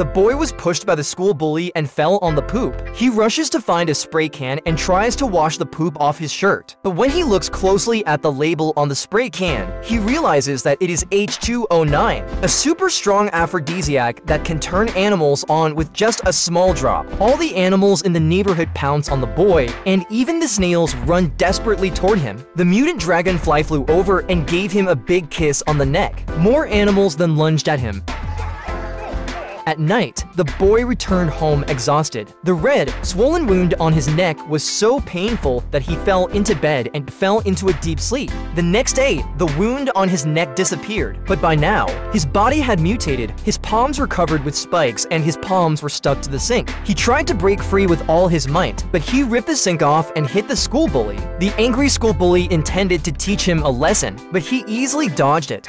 The boy was pushed by the school bully and fell on the poop. He rushes to find a spray can and tries to wash the poop off his shirt. But when he looks closely at the label on the spray can, he realizes that it is H2O9, a super strong aphrodisiac that can turn animals on with just a small drop. All the animals in the neighborhood pounce on the boy, and even the snails run desperately toward him. The mutant dragonfly flew over and gave him a big kiss on the neck. More animals then lunged at him. At night, the boy returned home exhausted. The red, swollen wound on his neck was so painful that he fell into bed and fell into a deep sleep. The next day, the wound on his neck disappeared, but by now, his body had mutated, his palms were covered with spikes, and his palms were stuck to the sink. He tried to break free with all his might, but he ripped the sink off and hit the school bully. The angry school bully intended to teach him a lesson, but he easily dodged it.